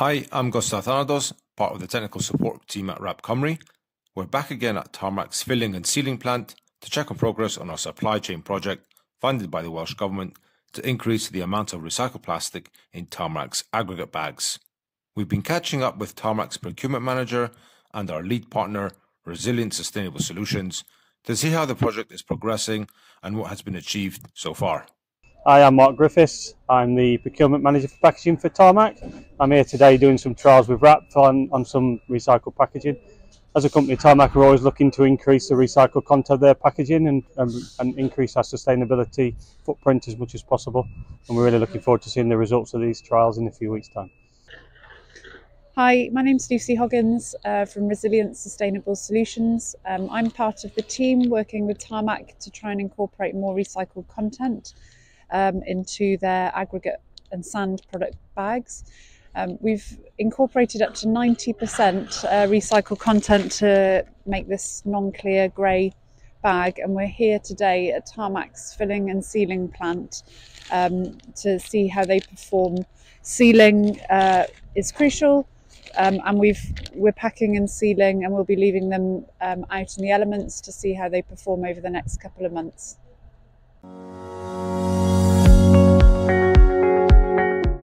Hi, I'm Costa Athanatos, part of the technical support team at Wrap Cymru. We're back again at Tarmac's filling and sealing plant to check on progress on our supply chain project funded by the Welsh Government to increase the amount of recycled plastic in Tarmac's aggregate bags. We've been catching up with Tarmac's procurement manager and our lead partner, Resilient Sustainable Solutions, to see how the project is progressing and what has been achieved so far. Hi, I'm Mark Griffiths. I'm the procurement manager for packaging for Tarmac. I'm here today doing some trials with Wrap on, on some recycled packaging. As a company, Tarmac are always looking to increase the recycled content of their packaging and, um, and increase our sustainability footprint as much as possible. And we're really looking forward to seeing the results of these trials in a few weeks' time. Hi, my name's Lucy Hoggins uh, from Resilient Sustainable Solutions. Um, I'm part of the team working with Tarmac to try and incorporate more recycled content um, into their aggregate and sand product bags. Um, we've incorporated up to 90% uh, recycled content to make this non-clear grey bag and we're here today at Tarmac's filling and sealing plant um, to see how they perform. Sealing uh, is crucial um, and we've we're packing and sealing and we'll be leaving them um, out in the elements to see how they perform over the next couple of months.